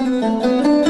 Música